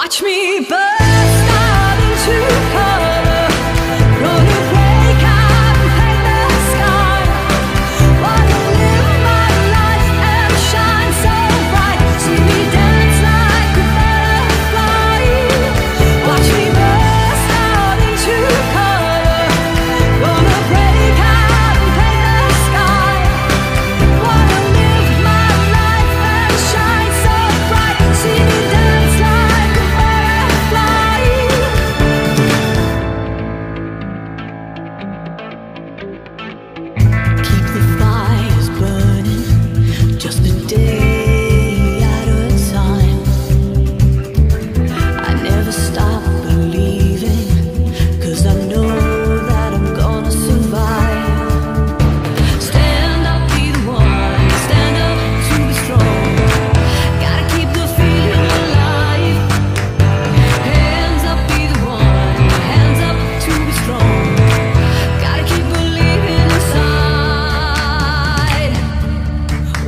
Watch me burn.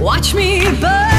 Watch me burn.